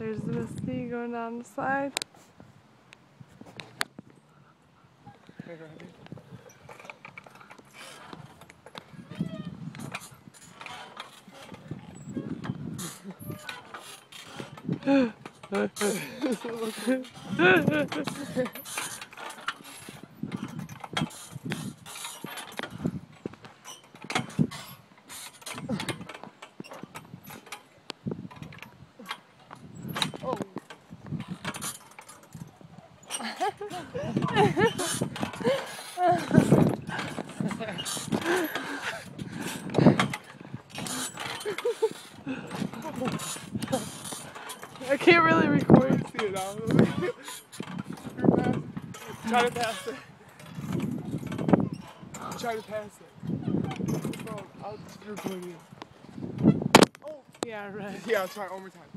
There's the Misty going down the. Okay, ready? I can't really record. See it now. Try to pass it. Try to pass it. Oh, I'll just record you. Yeah, right. Yeah, I'll try one more time.